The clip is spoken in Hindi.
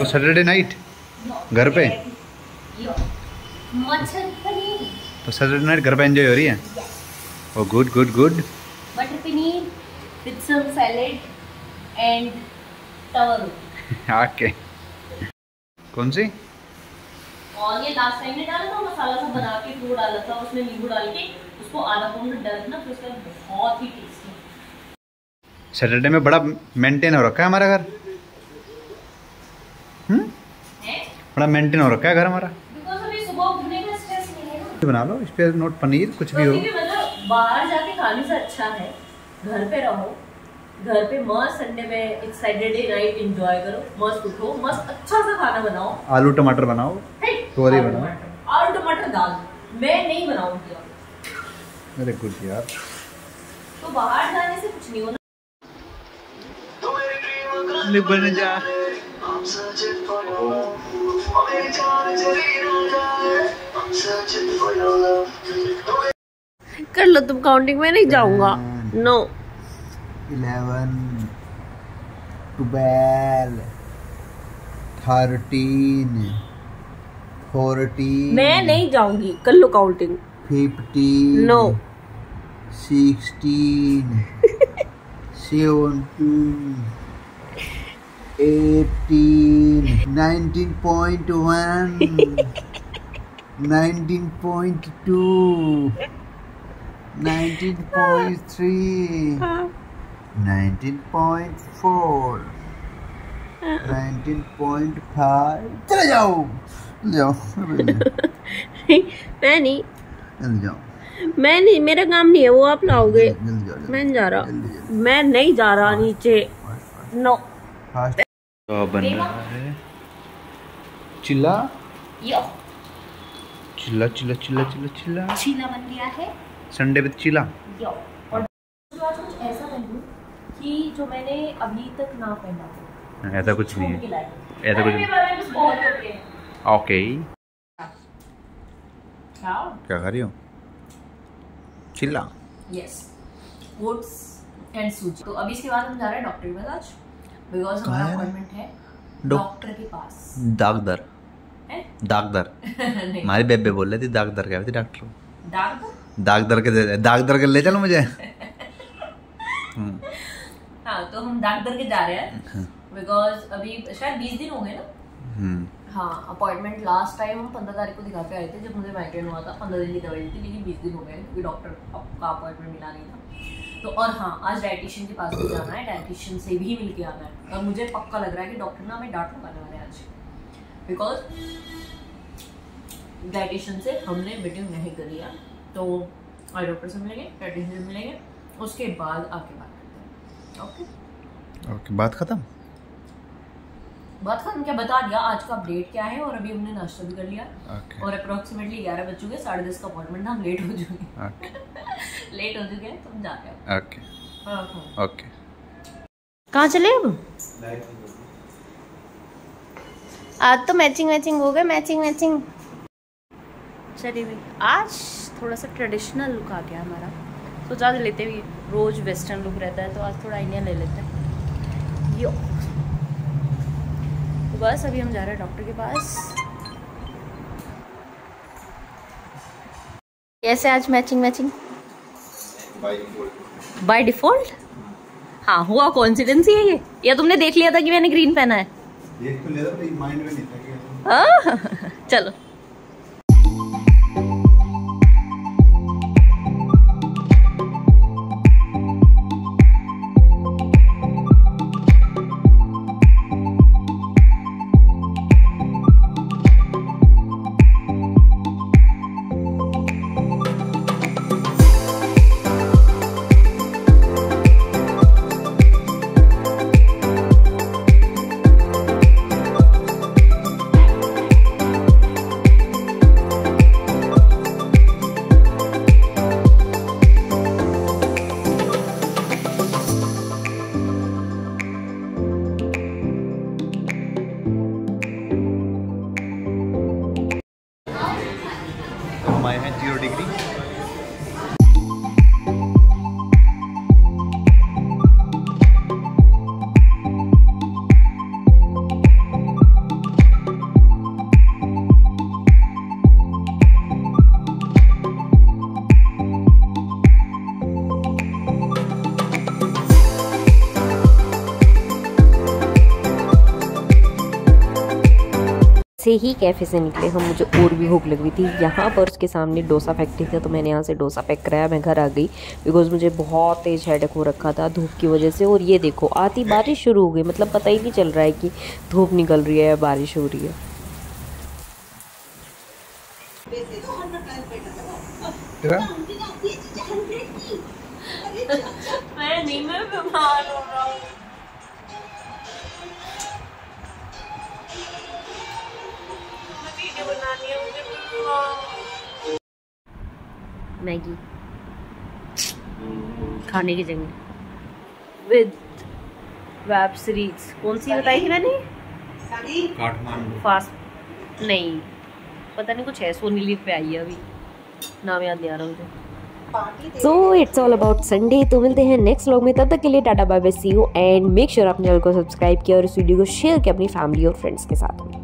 तो सैटरडे नाइट घर पे? तो सैटरडे नाइट घर पे एंजॉय हो रही है? ओ good good good butter paneer with some salad and tawa okay कौन सी? और ये लास्ट टाइम ने डाला था मसाला सब बना के वो डाला था उसमें नींबू डाल के उसको आधा पाउंड डालना फिर उसका बहुत ही टेस्टी सैटरडे में बड़ा मेंटेन हो रखा है हमारा घर? बड़ा मेंटेन हो रखा है घर हमारा। सुबह उठने का स्ट्रेस नहीं है ना। बना लो इस पे नोट पनीर कुछ भी तो हो मतलब बाहर जाके खाने से अच्छा है। घर पे रहो। घर पे मस्त संडे में एक सैटरडे नाइट एंजॉय करो। मस्त उठो मस्त अच्छा सा खाना बनाओ। आलू टमाटर बनाओ तोरी बनाओ। आलू टमाटर दाल। मैं नहीं बनाऊँगी अब। वेरी गुड यार। तो बाहर जाने से कुछ नहीं होना। बन जा। कर लो तुम काउंटिंग में नहीं जाऊँगा। No eleven twelve thirteen fourteen मैं नहीं जाऊँगी। कर लो counting fifteen no sixteen seventeen eighteen nineteen point one nineteen point two nineteen point three nineteen point four nineteen point five चले जाओ। जाओ। मैं नहीं। जाओ। मैं नहीं मेरा काम नहीं है वो आप लाओगे। मैं नहीं जा रहा। मैं नहीं जा रहा नीचे। नो तो बन रहा है। चिल्ला? यो। चिल्ला चिल्ला चिल्ला चिल्ला चिल्ला। चीला बन गया है। संडे विद चिल्ला यो। और जो आज कुछ ऐसा पहनूं कि जो मैंने अभी तक ना पहना हो। ऐसा कुछ नहीं है। ऐसा कुछ कपड़े हैं। ओके। क्या क्या खा रही हो? चिल्ला। यस ओट्स एंड सूजी तो अभी इसके बाद हम जा रहे हैं डॉक्टर के पास आज। बिकॉज़ हमारा अपॉइंटमेंट है? डॉक्टर के पास। दागदर। है? दागदर। हमारी बेबे बोल रही थी दागदर क्या थी डॉक्टर डॉक्टर दागदर के दागदर के ले चलो मुझे। हम्म, हाँ तो हम डॉक्टर के जा रहे हैं। बिकॉज़ अभी शायद बीस दिन हो गए ना? हम्म, हाँ अपॉइंटमेंट लास्ट टाइम हम पंद्रह तारीख को दिखा के आए थे जब मुझे माइग्रेन हुआ था पंद्रह दिन की दवाई थी लेकिन बीस दिन हो गए क्योंकि डॉक्टर का अपॉइंटमेंट मिला नहीं था। तो और हाँ आज डाइटिशियन के पास भी जाना है डाइटिशियन से भी मिल के आना है। और मुझे पक्का लग रहा है कि डॉक्टर ना हमें डांट लगाने वाले आज। बिकॉज़ डाइटिशियन से हमने मीटिंग नहीं करी है तो आज डॉक्टर से मिलेंगे डाइटिशियन से मिलेंगे उसके बाद आके बात करते हैं। ओके ओके बात खत्म? बात खत्म क्या बता दिया? आज का अपडेट क्या है? और अभी हमने नाश्ता भी कर लिया। ओके और अप्रोक्सीमेटली ग्यारह बज चुके साढ़े दस का अपॉइंटमेंट हम लेट हो चुके ओके लेट हो चुके हैं तो हम जाते हैं। ओके हाँ, हाँ। ओके कहाँ चले अब? आज तो मैचिंग मैचिंग हो गए मैचिंग मैचिंग चलिए भाई आज थोड़ा सा ट्रेडिशनल लुक आ गया हमारा। तो ज़्यादा लेते भी रोज़ वेस्टर्न लुक रहता है तो आज थोड़ा इंडियन ले लेते हैं। यो। तो बस अभी हम जा रहे हैं डॉक्टर के पास। कैसे आज मैचिंग मैचिंग बाय डिफ़ॉल्ट हाँ हुआ कॉन्सिडेंस ही है ये। या तुमने देख लिया था कि मैंने ग्रीन पहना है? देख तो लिया था माइंड में नहीं था कि हाँ, चलो। हैं जीरो डिग्री से ही कैफ़े से निकले हम मुझे और भी भूख लग रही थी। यहाँ पर उसके सामने डोसा फैक्ट्री था तो मैंने यहाँ से डोसा पैक कराया मैं घर आ गई बिकॉज़ मुझे बहुत तेज़ हेडक हो रखा था धूप की वजह से। और ये देखो आती बारिश शुरू हो गई मतलब पता ही नहीं चल रहा है कि धूप निकल रही है या बारिश हो रही है। तेरा मैं नहीं मैं बीमार हो रहा हूँ। मैगी। खाने की जगह। विद वेब सीरीज़ कौन सी बताई थी मैंने? फास्ट नहीं। पता नहीं कुछ है सोनी लीव पे आई है अभी। नाम याद नहीं आ रहा मुझे। So it's all about Sunday तो मिलते हैं नेक्स्ट व्लॉग में। तब तक के लिए tata bye bye see you and make sure अपने चैनल को सब्सक्राइब किया और इस वीडियो को शेयर किया अपनी फैमिली और फ्रेंड्स के साथ।